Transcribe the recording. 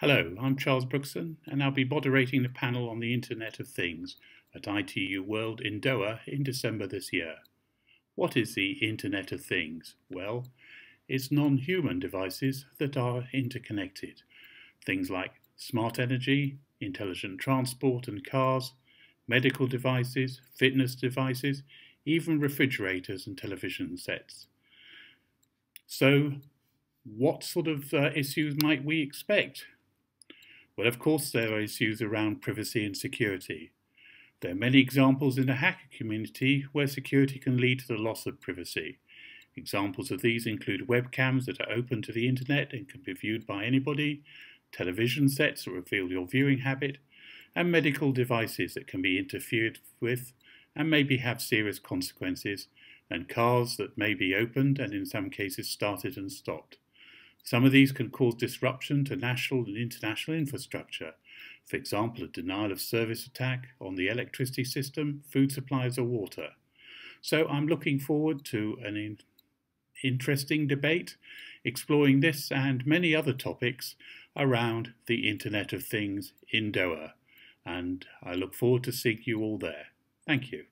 Hello, I'm Charles Brookson, and I'll be moderating the panel on the Internet of Things at ITU World in Doha in December this year. What is the Internet of Things? Well, it's non human devices that are interconnected. Things like smart energy, intelligent transport and cars, medical devices, fitness devices, even refrigerators and television sets. So, what sort of uh, issues might we expect? Well, of course, there are issues around privacy and security. There are many examples in the hacker community where security can lead to the loss of privacy. Examples of these include webcams that are open to the internet and can be viewed by anybody, television sets that reveal your viewing habit, and medical devices that can be interfered with and maybe have serious consequences, and cars that may be opened and in some cases started and stopped. Some of these can cause disruption to national and international infrastructure, for example, a denial of service attack on the electricity system, food supplies, or water. So I'm looking forward to an in interesting debate exploring this and many other topics around the Internet of Things in Doha. And I look forward to seeing you all there. Thank you.